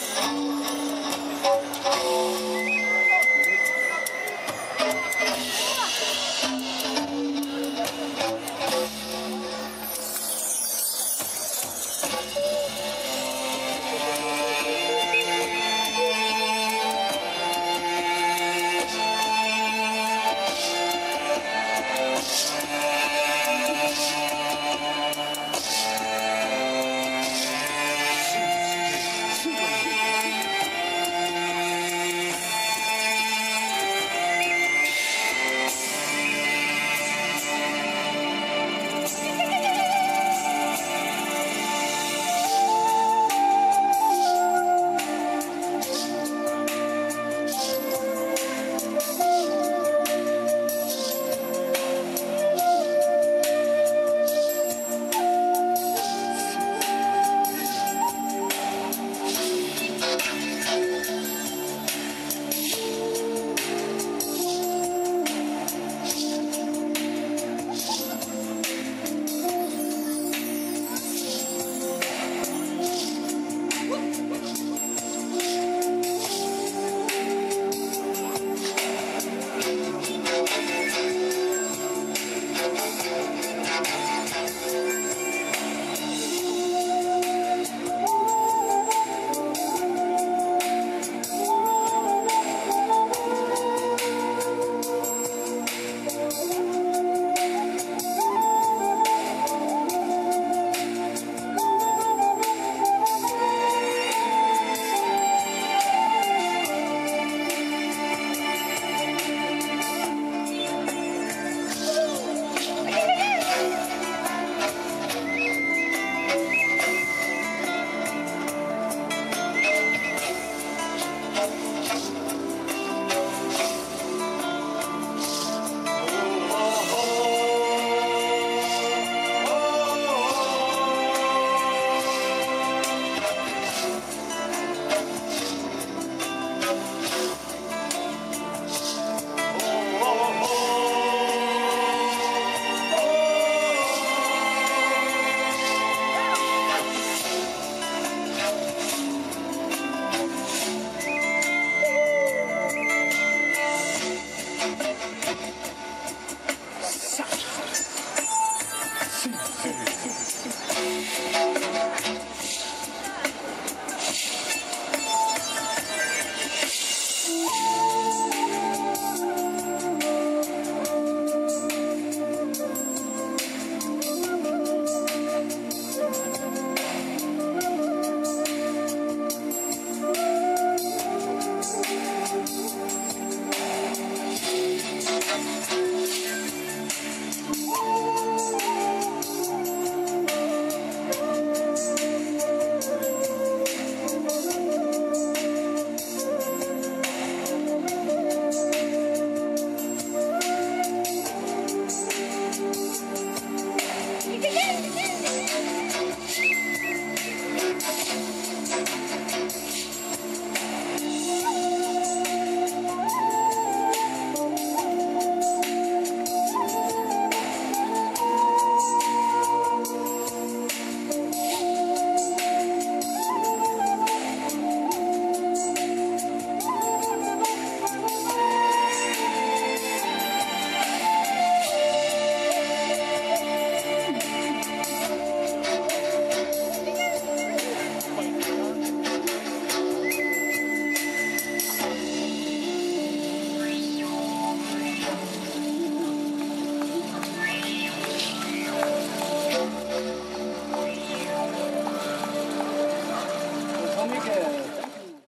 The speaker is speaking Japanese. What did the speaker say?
Thank you. フフフフ。